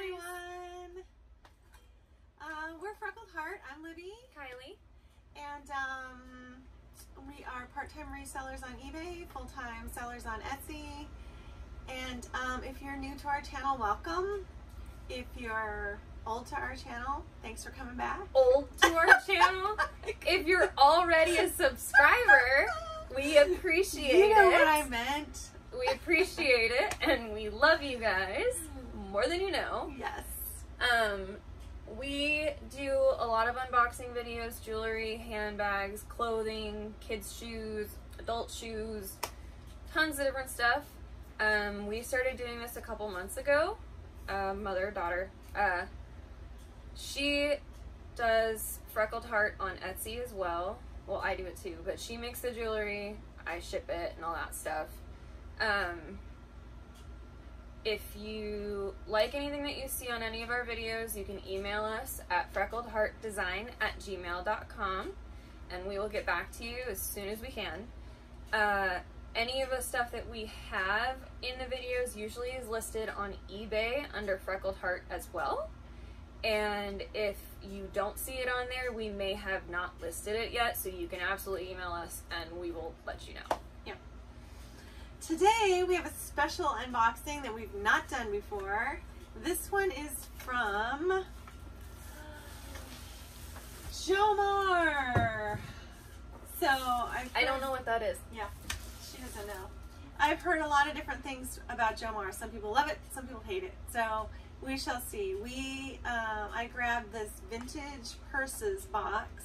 everyone. Uh, we're Freckled Heart. I'm Libby, Kylie. and um, we are part-time resellers on eBay, full-time sellers on Etsy. And um, if you're new to our channel, welcome. If you're old to our channel, thanks for coming back. Old to our channel. If you're already a subscriber, we appreciate you know it. what I meant. We appreciate it and we love you guys more than you know. Yes. Um, we do a lot of unboxing videos, jewelry, handbags, clothing, kids' shoes, adult shoes, tons of different stuff. Um, we started doing this a couple months ago. Uh, mother, daughter. Uh, she does Freckled Heart on Etsy as well. Well, I do it too, but she makes the jewelry, I ship it, and all that stuff. Um, if you like anything that you see on any of our videos, you can email us at freckledheartdesign at gmail.com and we will get back to you as soon as we can. Uh, any of the stuff that we have in the videos usually is listed on eBay under Freckled Heart as well. And if you don't see it on there, we may have not listed it yet, so you can absolutely email us and we will let you know. Today we have a special unboxing that we've not done before. This one is from Jomar. So I've I don't know what that is. Yeah, she doesn't know. I've heard a lot of different things about Jomar. Some people love it, some people hate it. So we shall see. We uh, I grabbed this vintage purses box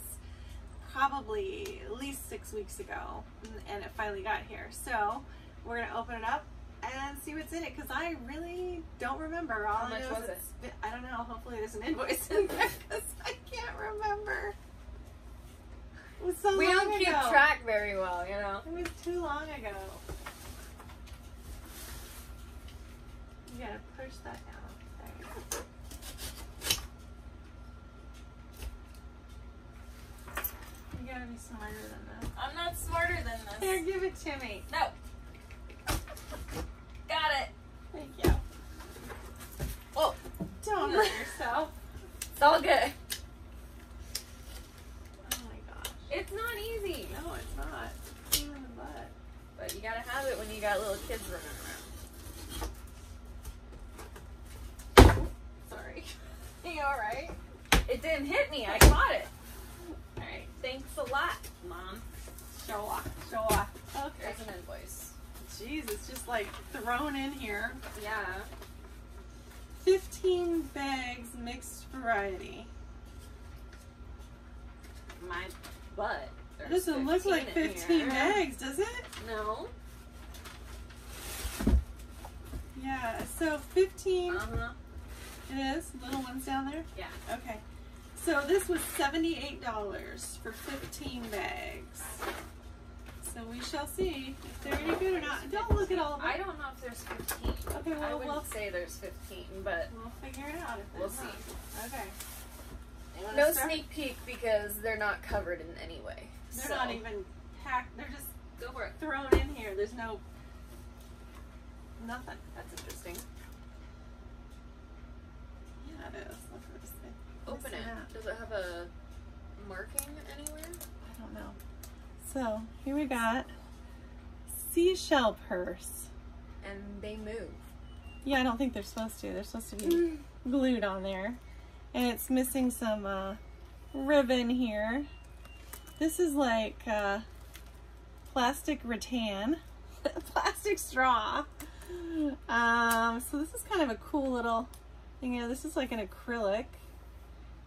probably at least six weeks ago, and it finally got here. So we're gonna open it up and see what's in it because I really don't remember. All How I much know was it? it's, I don't know. Hopefully there's an invoice in there because I can't remember. It was so We don't keep track very well, you know. It was too long ago. You gotta push that down. There. You gotta be smarter than this. I'm not smarter than this. Here, give it to me. No. Got it. Thank you. Oh, Don't hurt yourself. it's all good. Oh my gosh. It's not easy. No, it's not. Pain in the butt. But you gotta have it when you got little kids running around. Sorry. you alright? It didn't hit me. I caught it. Alright. Thanks a lot, Mom. Show off. Show off. Okay. There's an invoice. Jeez, it's just like thrown in here. Yeah. 15 bags mixed variety. My butt. It doesn't look like 15 15 here. bags, does it? No. Yeah, so 15. Uh huh. It is. Little ones down there? Yeah. Okay. So this was $78 for 15 bags. So we shall see if they're any good or not. Don't look at all of them. I don't know if there's 15. Okay, well, I wouldn't we'll- say there's 15, but We'll figure it out if We'll there's not. see. Okay. No start? sneak peek because they're not covered in any way. They're So, not even packed. They're just Go for it. thrown in here. There's no nothing. That's interesting. Yeah, it is. Look at this thing. Open it. that. Does it have a marking anywhere? I don't know. So here we got seashell purse. And they move. Yeah, I don't think they're supposed to. They're supposed to be glued on there. And it's missing some uh, ribbon here. This is like uh, plastic rattan, plastic straw. Um, so this is kind of a cool little thing. You know, this is like an acrylic,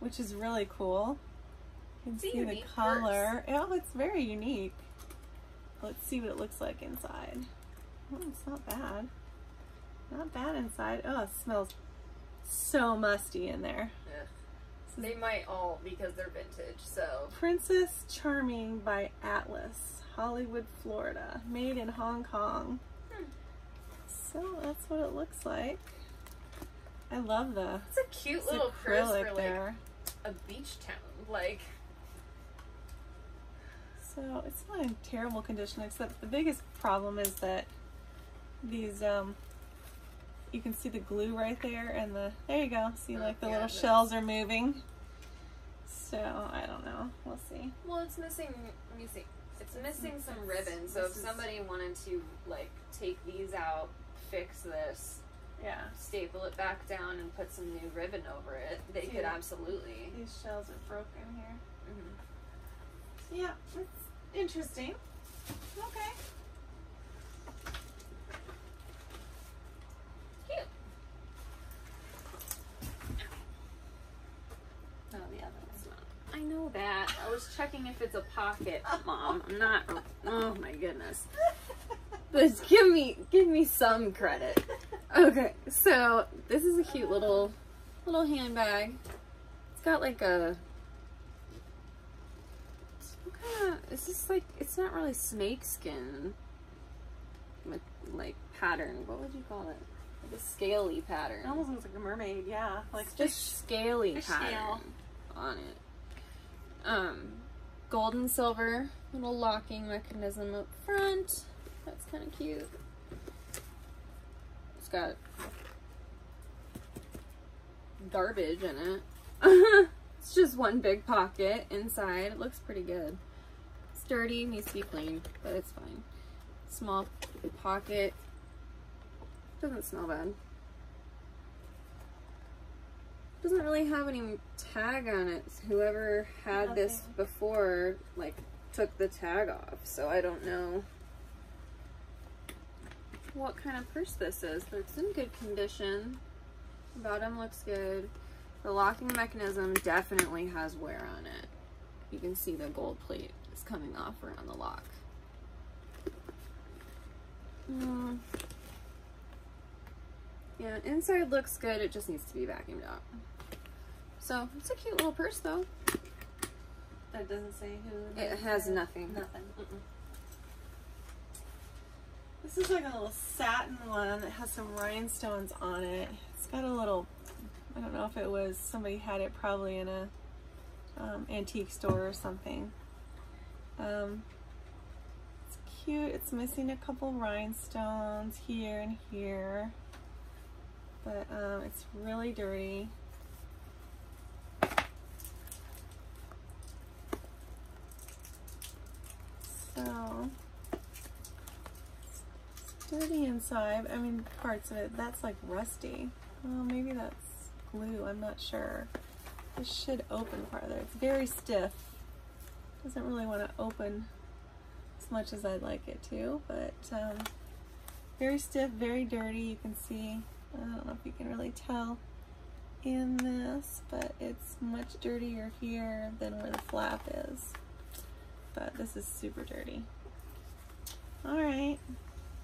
which is really cool. You can It's see the color. Oh, it's very unique. Let's see what it looks like inside. Oh, it's not bad. Not bad inside. Oh, it smells so musty in there. Is They might all because they're vintage. So Princess Charming by Atlas, Hollywood, Florida. Made in Hong Kong. Hmm. So that's what it looks like. I love the it's a cute it's little purse acrylic for like there. a beach town. Like So it's not in terrible condition, except the biggest problem is that these um, you can see the glue right there and the, there you go. See Oh, like the yeah, little that's- shells are moving. So, I don't know. We'll see. Well, it's missing. Let me see. It's missing some ribbon. So if this is- somebody wanted to like take these out, fix this, Yeah. staple it back down, and put some new ribbon over it, they could absolutely. These shells are broken here. Mhm. Yeah, it's interesting. Okay. Cute. No, the other It's not. I know that. I was checking if it's a pocket, Mom. I'm not. Oh my goodness. But give me give me some credit. Okay, so this is a cute little little handbag. It's got like a what of is this like it's not really snake skin like, like pattern. What would you call it? Like a scaly pattern. It almost looks like a mermaid, yeah. Like It's fish. just scaly fish pattern scale. on it. Um, gold and silver little locking mechanism up front. That's kind of cute. It's got garbage in it. it's just one big pocket inside. It looks pretty good. Dirty, needs to be cleaned, but it's fine. Small pocket. Doesn't smell bad. Doesn't really have any tag on it. Whoever had this before, like, took the tag off, so I don't know what kind of purse this is. But it's in good condition. The bottom looks good. The locking mechanism definitely has wear on it. You can see the gold plate is coming off around the lock. Mm. Yeah, inside looks good. It just needs to be vacuumed out. So it's a cute little purse, though. That doesn't say who. It has nothing. Nothing. Mm-mm. This is like a little satin one that has some rhinestones on it. It's got a little, I don't know if it was, somebody had it probably in a um, antique store or something. Um, it's cute. It's missing a couple rhinestones here and here. But um, it's really dirty. So, it's dirty inside. I mean, parts of it, that's like rusty. Oh, maybe that's glue. I'm not sure. This should open farther. It's very stiff. Doesn't really want to open as much as I'd like it to, but um, very stiff, very dirty. You can see, I don't know if you can really tell in this, but it's much dirtier here than where the flap is. But this is super dirty. Alright,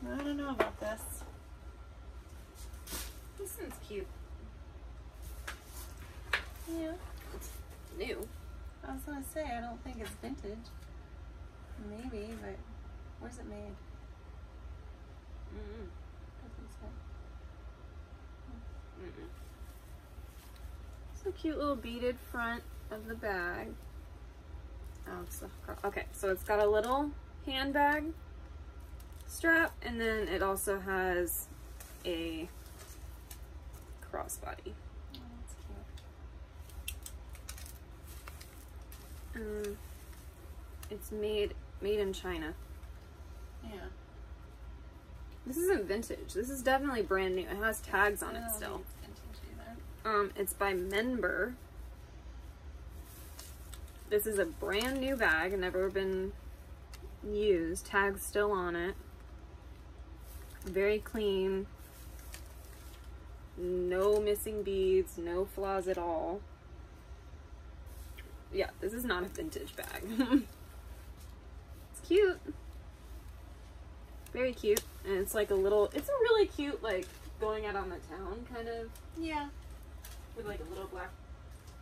I don't know about this. This one's cute. Yeah, It's new. I was gonna say, I don't think it's vintage. Maybe, but where's it made? Mm-mm. Doesn't. Mm-mm. It's a cute little beaded front of the bag. Oh, okay, so it's got a little handbag strap, and then it also has a crossbody. Oh, that's Um, it's made made in China. Yeah. This isn't vintage. This is definitely brand new. It has tags on it still. it's vintage. Um, it's by Menber. This is a brand new bag, never been used. Tags still on it. Very clean. No missing beads, no flaws at all. Yeah, this is not a vintage bag. it's cute. Very cute. And it's like a little, it's a really cute, like, going out on the town kind of Yeah. with like a little black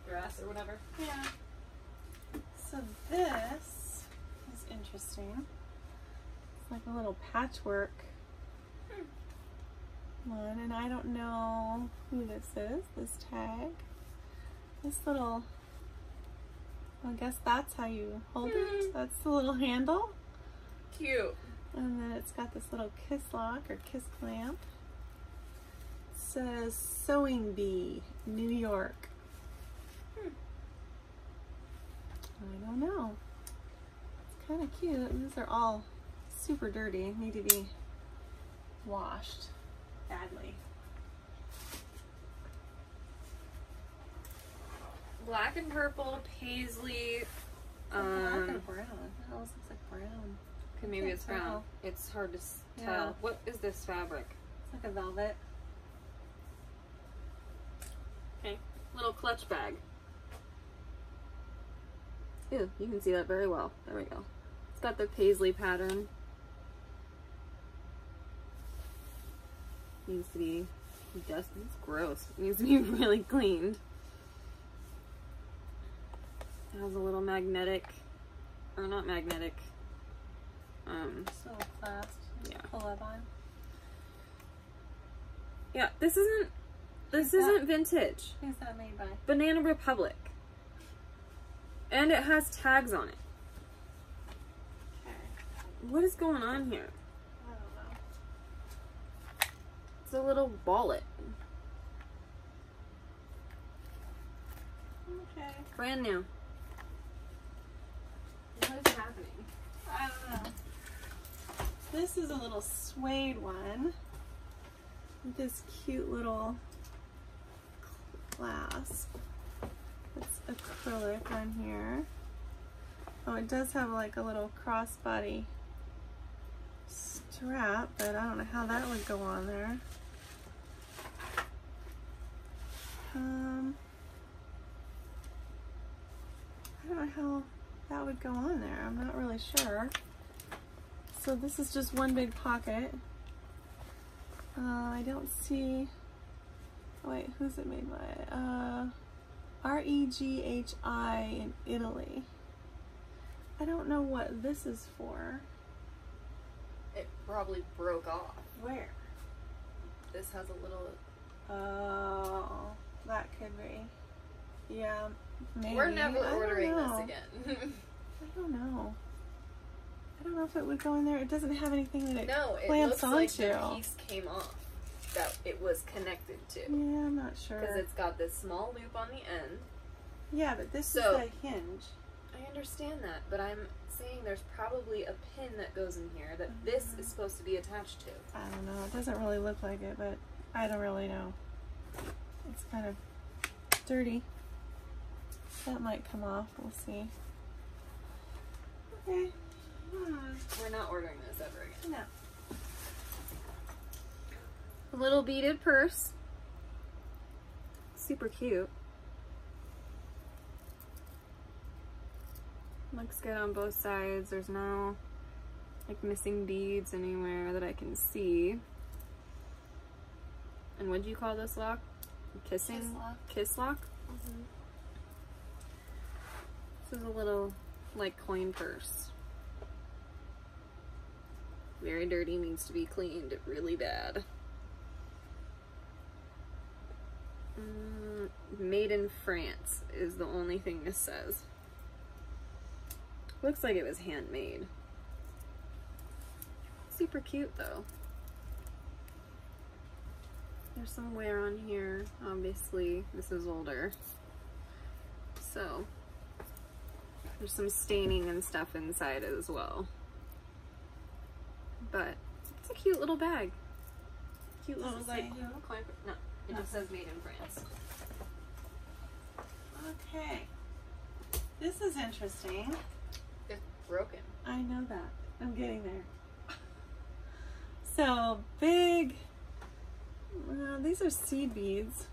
dress or whatever. Yeah. So this is interesting. It's like a little patchwork hmm. one, and I don't know who this is, this tag. This little, I guess that's how you hold Hmm. it. That's the little handle. Cute. And then it's got this little kiss lock or kiss clamp. says Sewing Bee, New York. Hmm. I don't know. It's kind of cute. These are all super dirty. Need to be washed badly. Black and purple, paisley. Black Um, and brown. That almost looks like brown. okay, maybe it's brown. tell. It's hard to s- Yeah. tell. What is this fabric? It's like a velvet. Okay, little clutch bag. Ew, you can see that very well. There we go. It's got the paisley pattern. Needs to be dust. It's gross. It needs to be really cleaned. It has a little magnetic, or not magnetic. Um, little clasp. Yeah. Pull up on. yeah, this isn't. This Is that- isn't vintage. Who's that made by? Banana Republic. And it has tags on it. Okay. What is going on here? I don't know. It's a little wallet. Okay. Brand new. What is happening? Know. This is a little suede one. With this cute little clasp. It's acrylic on here. Oh, it does have like a little crossbody strap, but I don't know how that would go on there. Um, I don't know how that would go on there. I'm not really sure. So this is just one big pocket. Uh, I don't see. oh, Wait, who's it made by? Uh, R E G H I in Italy. I don't know what this is for. It probably broke off. Where? This has a little. Oh, that could be. Yeah, maybe. We're never ordering this again. I don't know. I don't know if it would go in there. It doesn't have anything that it no, it looks like the piece came off that it was connected to. Yeah, I'm not sure. Because it's got this small loop on the end. Yeah, but this So- is a hinge. I understand that, but I'm saying there's probably a pin that goes in here that this Mm-hmm. is supposed to be attached to. I don't know. It doesn't really look like it, but I don't really know. It's kind of dirty. That might come off. We'll see. Okay. Hmm. We're not ordering this ever again. No. A little beaded purse. Super cute. Looks good on both sides. There's no like missing beads anywhere that I can see. And what do you call this lock? Kissing? Kiss lock. Kiss lock? This is a little like coin purse. Very dirty, needs to be cleaned really bad. Mm, made in France is the only thing this says. Looks like it was handmade. Super cute though. There's some wear on here, obviously. This is older. So, there's some staining and stuff inside as well. But, it's a cute little bag. Cute Does little it say like, who? No, it just says made in France. Okay. This is interesting. It's broken. I know that. I'm getting there. So big. Uh, these are seed beads.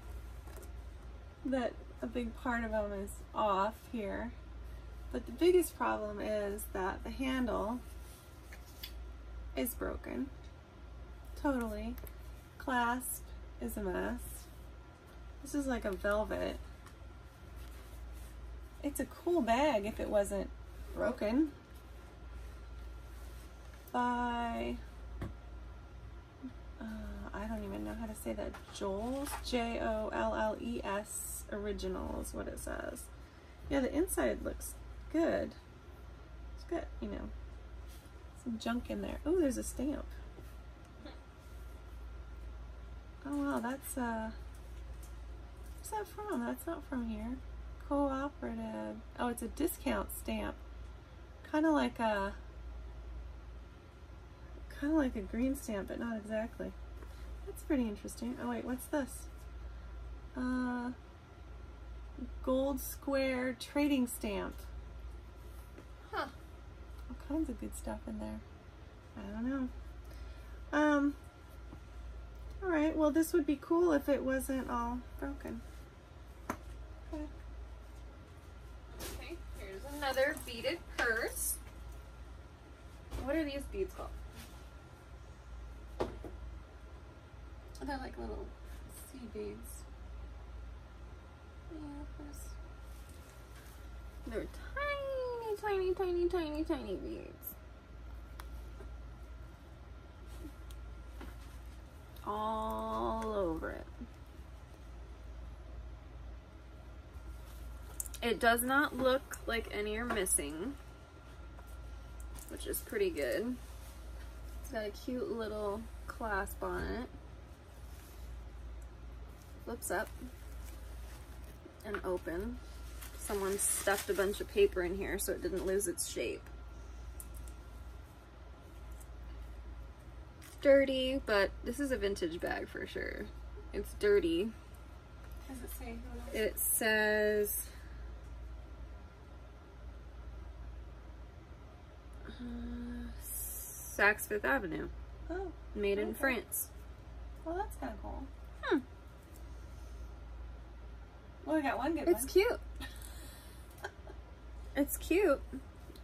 That a big part of them is off here. But the biggest problem is that the handle is broken. Totally. Clasp is a mess. This is like a velvet. It's a cool bag if it wasn't broken by uh, I don't even know how to say that. Joel's J O L L E S original is what it says. Yeah, the inside looks good. It's got you know some junk in there. Oh, there's a stamp. Oh wow, that's uh where's that from? That's not from here. Cooperative. Oh, it's a discount stamp. Kinda like a kinda like a green stamp, but not exactly. That's pretty interesting. Oh wait, what's this? Uh gold square trading stamp. All kinds of good stuff in there. I don't know. Um all right, well, this would be cool if it wasn't all broken. Okay. Okay, here's another beaded purse. What are these beads called? They're like little seed beads. Yeah, They're tiny, tiny, tiny, tiny, tiny beads. All over it. It does not look like any are missing, which is pretty good. It's got a cute little clasp on it. Flips up and open. Someone stuffed a bunch of paper in here so it didn't lose its shape. Dirty, but this is a vintage bag for sure. It's dirty. Does it say who? It says uh, Saks Fifth Avenue, Oh, made in France. well, that's kind of cool. Hmm. Well, we got one good It's one. cute. It's cute.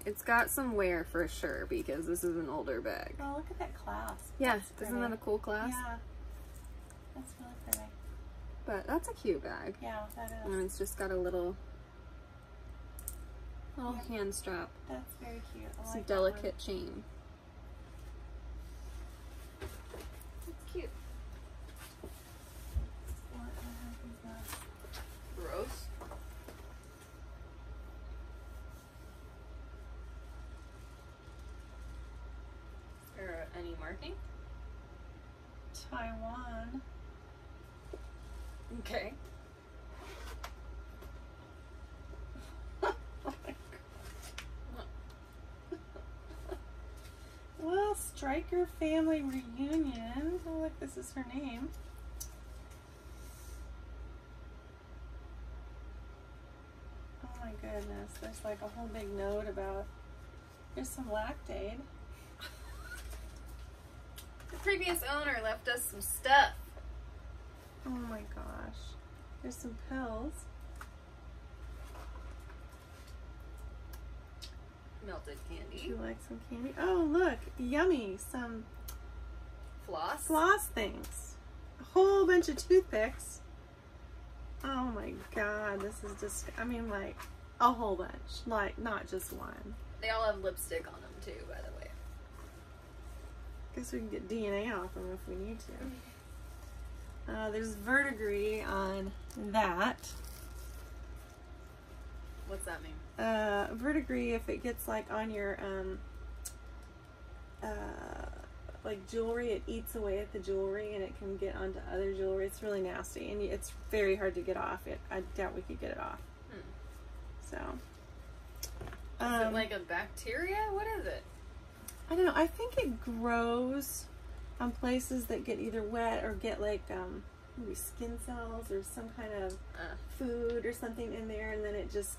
It's got some wear for sure because this is an older bag. Oh, look at that clasp. Yeah, That's isn't that a cool class? Yeah. That's really pretty. But that's a cute bag. Yeah, that is. And it's just got a little little Yeah. hand strap. That's very cute. I It's a like one. delicate chain. It's cute. What the heck is this? Gross. Is there any marking? Taiwan. Okay. Oh my God. Striker Family Reunion. Oh, look, this is her name. Oh my goodness. There's like a whole big note about. Here's some Lactaid. The previous owner left us some stuff. Oh my gosh. There's some pills. Melted Do candy. you like some candy? Oh, look. Yummy. Some Floss. floss things. A whole bunch of toothpicks. Oh my god, this is just, I mean, like, a whole bunch. Like, not just one. They all have lipstick on them too, by the way. Guess we can get DNA off them if we need to. Uh, there's verdigris on that. What's that mean? Uh, verdigris, if it gets like on your, um, uh, like jewelry, it eats away at the jewelry and it can get onto other jewelry. It's really nasty and it's very hard to get off it. I doubt we could get it off. Hmm. So. Is Um, it like a bacteria? What is it? I don't know. I think it grows on places that get either wet or get like um, maybe skin cells or some kind of Uh, food or something in there, and then it just,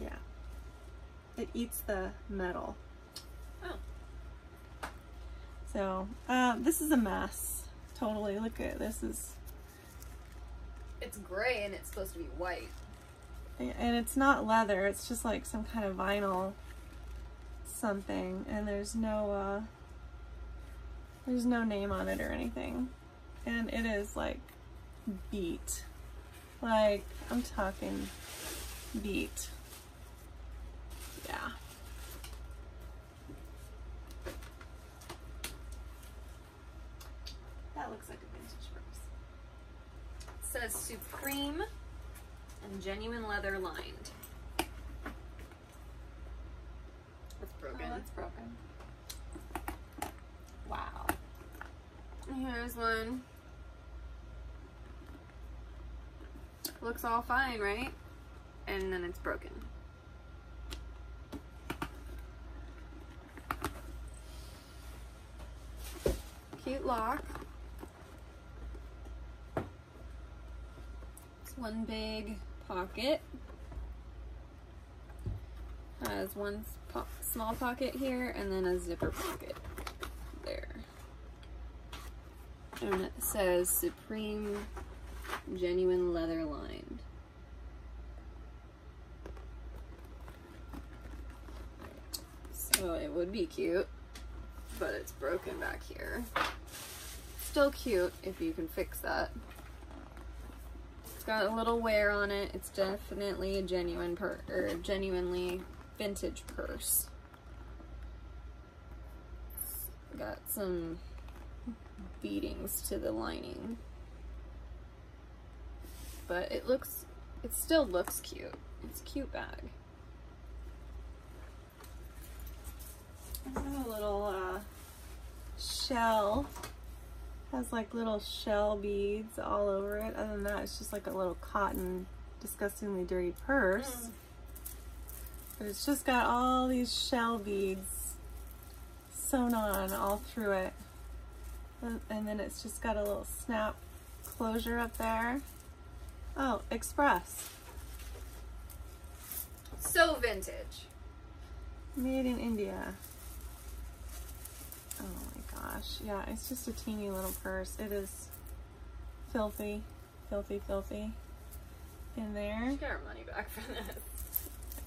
yeah, it eats the metal. oh. So uh, this is a mess. Totally. Look at this is, It's gray and it's supposed to be white. and it's not leather. It's just like some kind of vinyl something, and there's no uh, there's no name on it or anything, and it is like beat. Like I'm talking beat. Yeah. That looks like a vintage purse. It says Supreme and genuine leather lined. That's oh, broken. Oh, that's broken. Wow. Here's one. Looks all fine, right? And then it's broken. Cute lock. It's one big pocket. Has one po small pocket here and then a zipper pocket there. And it says Supreme Genuine Leather Lined. So it would be cute, but it's broken back here. Still cute if you can fix that. It's got a little wear on it. It's definitely a genuine per or genuinely vintage purse. It's got some beadings to the lining. But it looks, it still looks cute. It's a cute bag. A little uh, shell. Has like little shell beads all over it. Other than that, it's just like a little cotton, disgustingly dirty purse. Mm. But it's just got all these shell beads sewn on all through it. And then it's just got a little snap closure up there. Oh, Express. So vintage. Made in India. Oh gosh. Yeah, it's just a teeny little purse. It is filthy, filthy, filthy in there. She got her money back for this.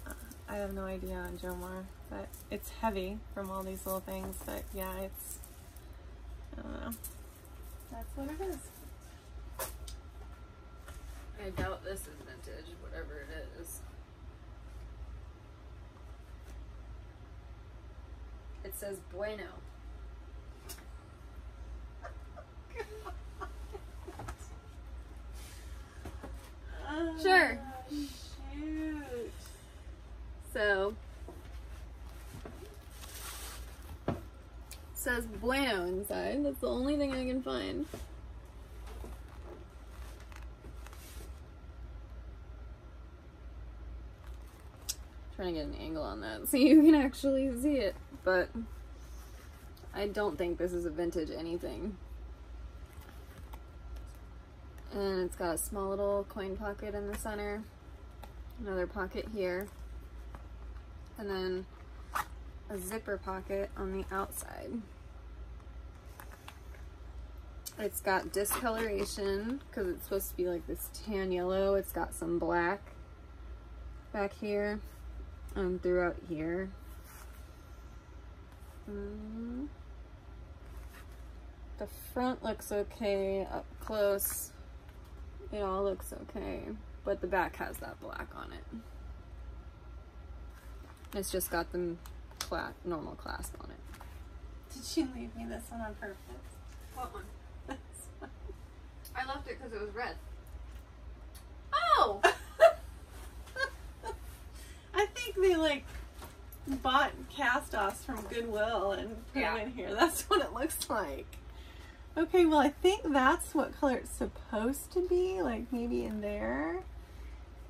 Uh, I have no idea on Jomar, but it's heavy from all these little things. But yeah, it's, I don't know. That's what it is. I doubt this is vintage, whatever it is. It says bueno. Sure. Shoot. So says bueno inside. That's the only thing I can find. Trying to get an angle on that so you can actually see it, but I don't think this is a vintage anything. And it's got a small little coin pocket in the center, another pocket here, and then a zipper pocket on the outside. It's got discoloration because it's supposed to be like this tan yellow. It's got some black back here and throughout here. Mm. The front looks okay up close. It all looks okay, but the back has that black on it. It's just got the normal clasp on it. Did she leave me this one on purpose? What one? That's fine. I left it because it was red. Oh! I think they like bought cast offs from Goodwill and put Yeah. them in here. That's what it looks like. Okay, well, I think that's what color it's supposed to be, like maybe in there.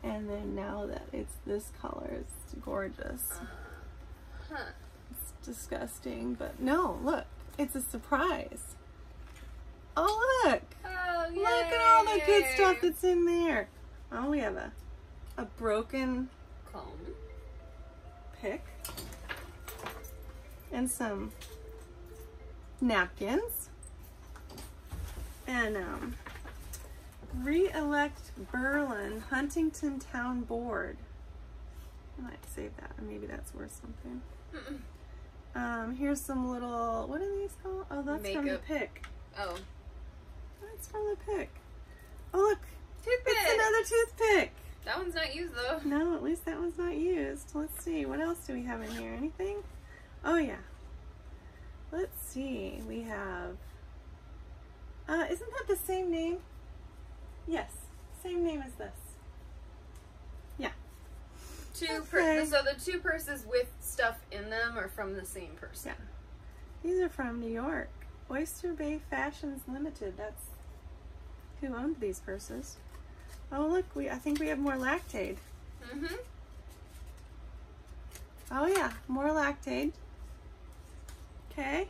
And then now that it's this color, it's gorgeous. Huh. It's disgusting, but no, look, it's a surprise. Oh, look! Uh, Oh, Look at all the good stuff that's in there. Oh, we have a, a broken comb. pick and some napkins and um, re-elect Berlin Huntington Town Board. I might save that. Maybe that's worth something. Um, here's some little. What are these called? Oh, that's from the pick. Oh, That's from the pick. Oh, look, toothpick. it's another toothpick. That one's not used though. No, at least that one's not used. Let's see. What else do we have in here? Anything? Oh, yeah. Let's see. We have. Uh, isn't that the same name? Yes. Same name as this. Yeah. Two Okay. so the two purses with stuff in them are from the same person. Yeah. These are from New York. Oyster Bay Fashions Limited. That's who owned these purses. Oh look, we I think we have more Lactaid. Mm-hmm. Oh yeah, more Lactaid. Okay.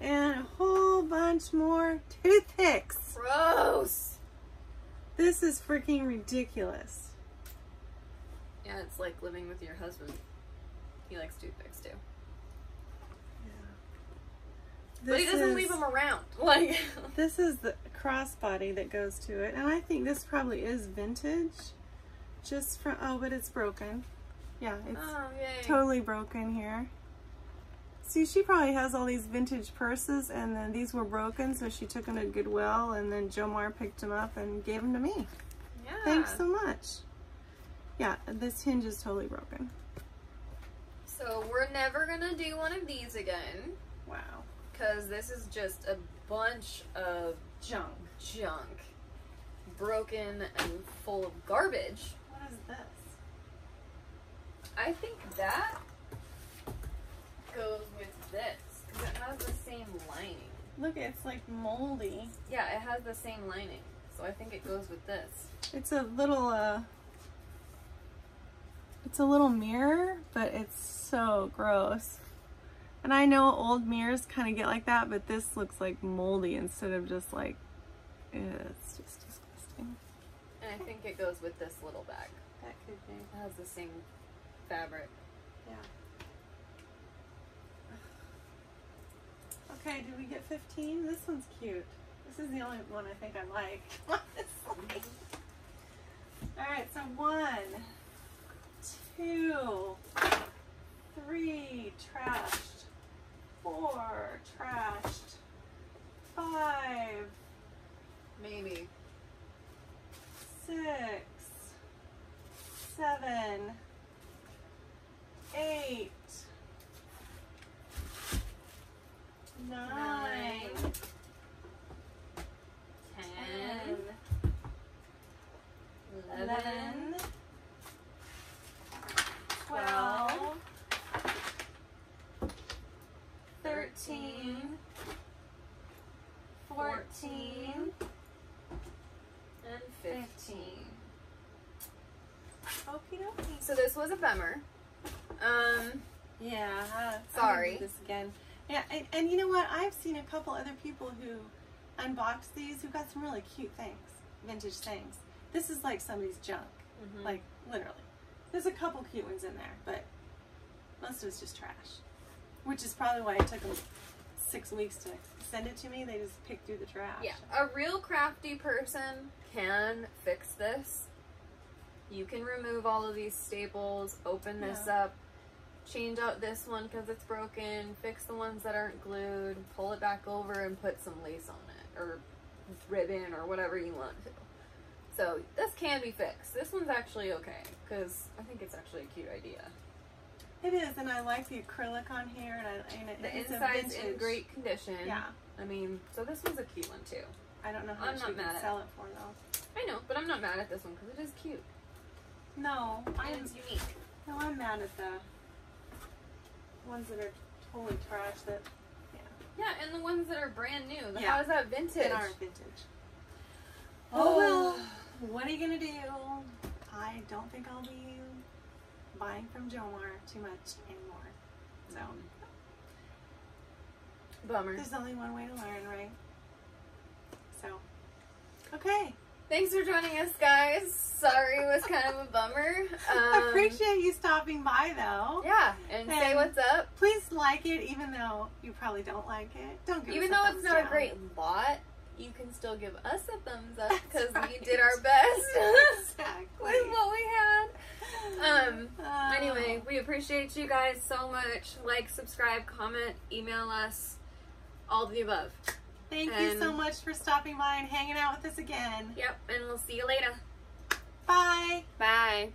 And a whole bunch more toothpicks. Gross. This is freaking ridiculous. Yeah, it's like living with your husband. He likes toothpicks too. But he doesn't is- leave them around. Like, This is the crossbody that goes to it, and I think this probably is vintage. Just from oh, but it's broken. Yeah, it's oh totally broken here. See, she probably has all these vintage purses, and then these were broken, so she took them to Goodwill, and then Jomar picked them up and gave them to me. yeah. Thanks so much. Yeah, this hinge is totally broken. So we're never gonna do one of these again Wow. Because this is just a bunch of Junk. junk, broken and full of garbage. What is this? I think that goes with this because it has the same lining. Look, it's like moldy. Yeah, it has the same lining, so I think it goes with this. It's a little, uh, it's a little mirror, but it's so gross. And I know old mirrors kind of get like that, but this looks like moldy instead of just like, eh, it's just disgusting. And I think it goes with this little bag. That could be. It has the same fabric. Yeah. Okay, did we get 15? This one's cute. This is the only one I think I like. honestly. Mm-hmm. Alright, so one, So this was a bummer. Um, Yeah. I'm Sorry. this again. Yeah, and, and you know what? I've seen a couple other people who unboxed these who got some really cute things, vintage things. This is like somebody's junk, Mm-hmm. like literally. There's a couple cute ones in there, but most of it's just trash. Which is probably why it took them six weeks to send it to me. They just picked through the trash. yeah, a real crafty person can fix this. You can remove all of these staples, open this Yeah. up, change out this one because it's broken, fix the ones that aren't glued, pull it back over and put some lace on it or ribbon or whatever you want to. So this can be fixed. This one's actually okay because I think it's actually a cute idea. It is, and I like the acrylic on here, and, I, and it, The it's inside's in great condition. Yeah. I mean, so this one's a cute one too. I don't know how I'm much not you mad can at sell it for though. I know, but I'm not mad at this one because it is cute No, I'm it's unique. no, I'm mad at the ones that are totally trash that Yeah, Yeah, and the ones that are brand new. Yeah. How is that vintage? that aren't vintage. Oh, oh well, what are you gonna do? I don't think I'll be buying from Jomar too much anymore. So Bummer. there's only one way to learn, right? So okay. Thanks for joining us, guys. Sorry it was kind of a bummer. Um, Appreciate you stopping by though. Yeah, and say what's up. Please like it, even though you probably don't like it. Don't give Even though it's not a great lot, you can still give us a thumbs up because That's we did our best exactly. with what we had. Um. Oh. Anyway, we appreciate you guys so much. Like, subscribe, comment, email us, all of the above. Thank you so much for stopping by and hanging out with us again. Yep, and we'll see you later. Bye. Bye.